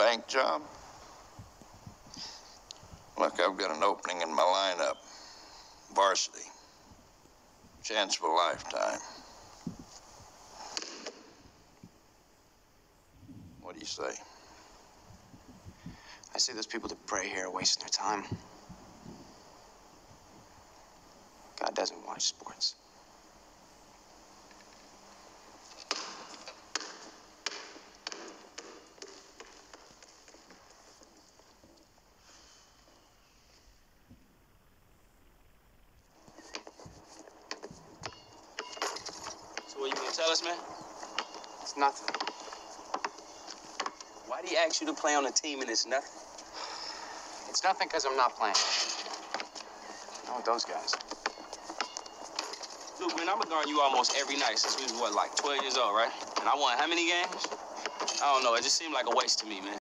bank job? Look, I've got an opening in my lineup. Varsity. Chance of a lifetime. What do you say? I say those people that pray here are wasting their time. God doesn't watch sports. What you gonna tell us, man? It's nothing. Why do he ask you to play on a team and it's nothing? It's nothing because I'm not playing. Not with those guys. Look, man, I've been guarding you almost every night since we was, what, like 12 years old, right? And I won how many games? I don't know. It just seemed like a waste to me, man.